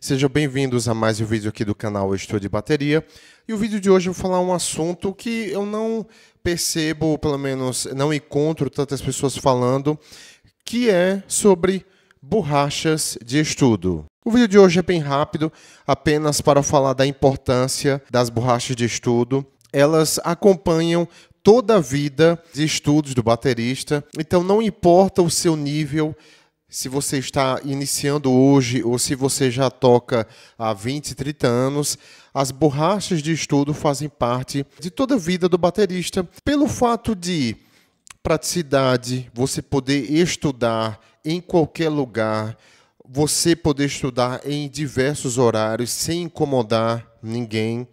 Sejam bem-vindos a mais um vídeo aqui do canal Estudo de Bateria. E o vídeo de hoje eu vou falar um assunto que eu não percebo, pelo menos não encontro tantas pessoas falando, que é sobre borrachas de estudo. O vídeo de hoje é bem rápido, apenas para falar da importância das borrachas de estudo. Elas acompanham toda a vida de estudos do baterista, então não importa o seu nível se você está iniciando hoje ou se você já toca há 20, 30 anos, as borrachas de estudo fazem parte de toda a vida do baterista, pelo fato de praticidade, você poder estudar em qualquer lugar, você poder estudar em diversos horários sem incomodar ninguém.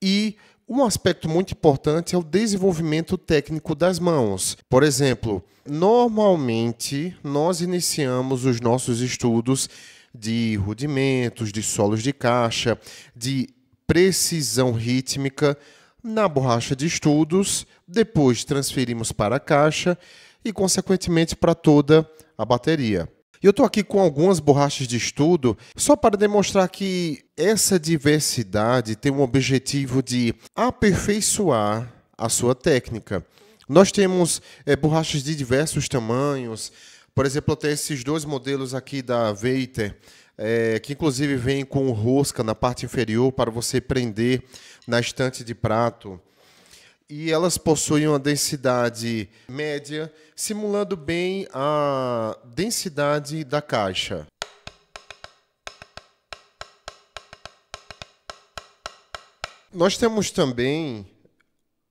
E um aspecto muito importante é o desenvolvimento técnico das mãos. Por exemplo, normalmente nós iniciamos os nossos estudos de rudimentos, de solos de caixa, de precisão rítmica na borracha de estudos, depois transferimos para a caixa e, consequentemente, para toda a bateria. E eu estou aqui com algumas borrachas de estudo só para demonstrar que essa diversidade tem um objetivo de aperfeiçoar a sua técnica. Nós temos é, borrachas de diversos tamanhos. Por exemplo, tenho esses dois modelos aqui da Veiter, é, que inclusive vem com rosca na parte inferior para você prender na estante de prato e elas possuem uma densidade média, simulando bem a densidade da caixa. Nós temos também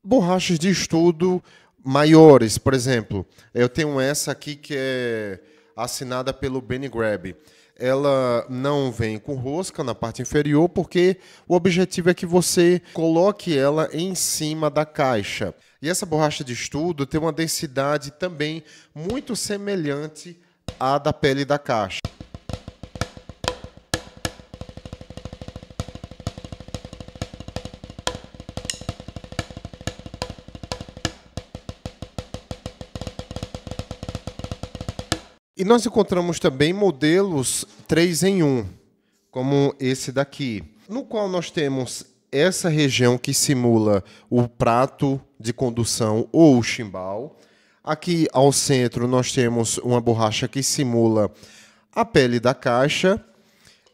borrachas de estudo maiores, por exemplo, eu tenho essa aqui que é assinada pelo Benny Grab ela não vem com rosca na parte inferior, porque o objetivo é que você coloque ela em cima da caixa. E essa borracha de estudo tem uma densidade também muito semelhante à da pele da caixa. E nós encontramos também modelos 3 em 1, como esse daqui, no qual nós temos essa região que simula o prato de condução ou o chimbal. Aqui ao centro nós temos uma borracha que simula a pele da caixa.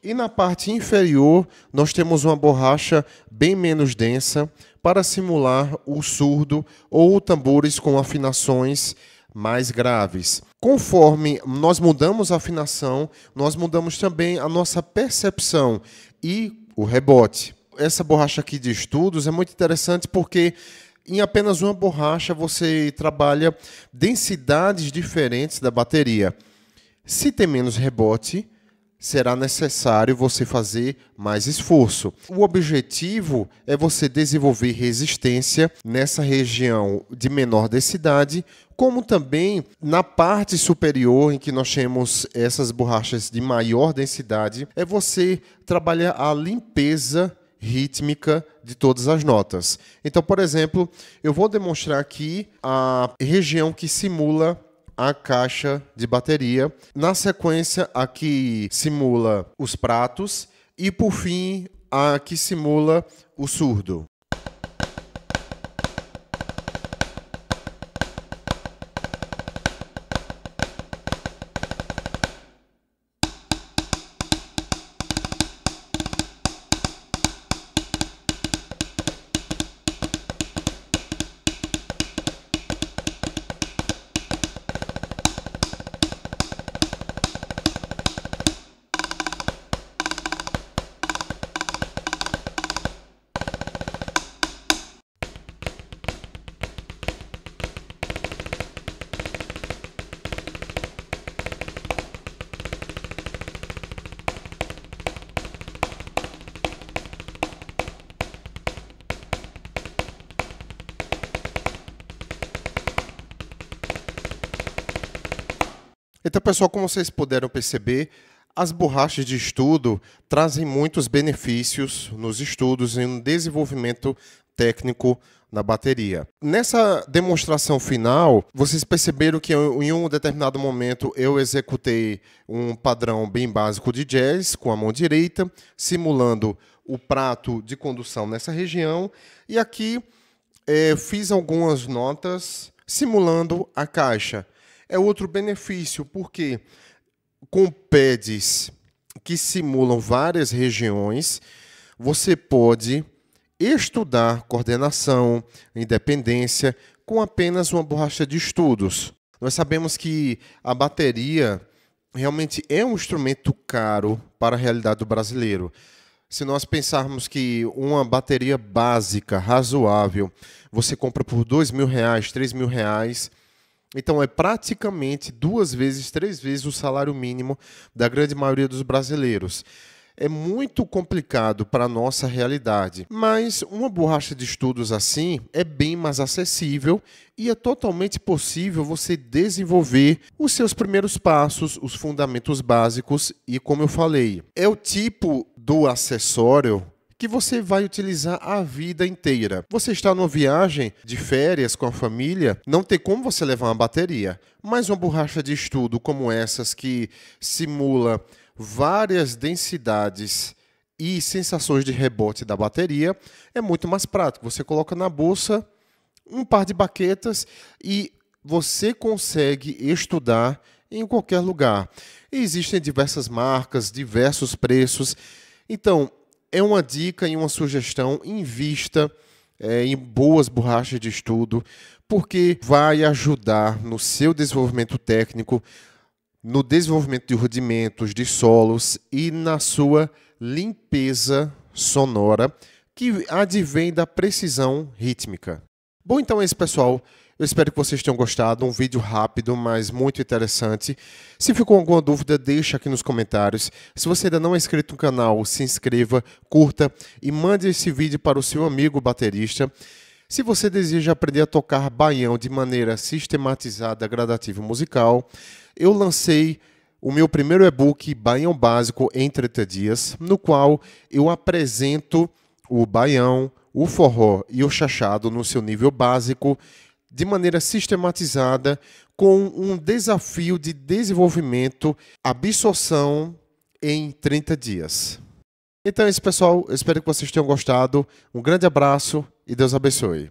E na parte inferior nós temos uma borracha bem menos densa para simular o surdo ou tambores com afinações mais graves. Conforme nós mudamos a afinação, nós mudamos também a nossa percepção e o rebote. Essa borracha aqui de estudos é muito interessante porque em apenas uma borracha você trabalha densidades diferentes da bateria. Se tem menos rebote, será necessário você fazer mais esforço. O objetivo é você desenvolver resistência nessa região de menor densidade, como também na parte superior em que nós temos essas borrachas de maior densidade, é você trabalhar a limpeza rítmica de todas as notas. Então, por exemplo, eu vou demonstrar aqui a região que simula a caixa de bateria. Na sequência, a que simula os pratos e, por fim, a que simula o surdo. Então, pessoal, como vocês puderam perceber, as borrachas de estudo trazem muitos benefícios nos estudos e no desenvolvimento técnico na bateria. Nessa demonstração final, vocês perceberam que em um determinado momento eu executei um padrão bem básico de jazz com a mão direita, simulando o prato de condução nessa região, e aqui é, fiz algumas notas simulando a caixa. É outro benefício, porque com pads que simulam várias regiões, você pode estudar coordenação, independência com apenas uma borracha de estudos. Nós sabemos que a bateria realmente é um instrumento caro para a realidade do brasileiro. Se nós pensarmos que uma bateria básica, razoável, você compra por dois mil reais, três mil reais, então é praticamente duas vezes, três vezes o salário mínimo da grande maioria dos brasileiros é muito complicado para a nossa realidade. Mas uma borracha de estudos assim é bem mais acessível e é totalmente possível você desenvolver os seus primeiros passos, os fundamentos básicos e, como eu falei, é o tipo do acessório que você vai utilizar a vida inteira. Você está numa viagem de férias com a família, não tem como você levar uma bateria, mas uma borracha de estudo como essas que simula várias densidades e sensações de rebote da bateria, é muito mais prático. Você coloca na bolsa um par de baquetas e você consegue estudar em qualquer lugar. E existem diversas marcas, diversos preços. Então, é uma dica e uma sugestão: invista é, em boas borrachas de estudo, porque vai ajudar no seu desenvolvimento técnico no desenvolvimento de rudimentos, de solos e na sua limpeza sonora, que advém da precisão rítmica. Bom, então é isso, pessoal. Eu espero que vocês tenham gostado. Um vídeo rápido, mas muito interessante. Se ficou alguma dúvida, deixa aqui nos comentários. Se você ainda não é inscrito no canal, se inscreva, curta e mande esse vídeo para o seu amigo baterista. Se você deseja aprender a tocar baião de maneira sistematizada, gradativa e musical, eu lancei o meu primeiro e-book Baião Básico em 30 dias, no qual eu apresento o baião, o forró e o chachado no seu nível básico de maneira sistematizada com um desafio de desenvolvimento, absorção em 30 dias. Então é isso, pessoal. Eu espero que vocês tenham gostado. Um grande abraço e Deus abençoe.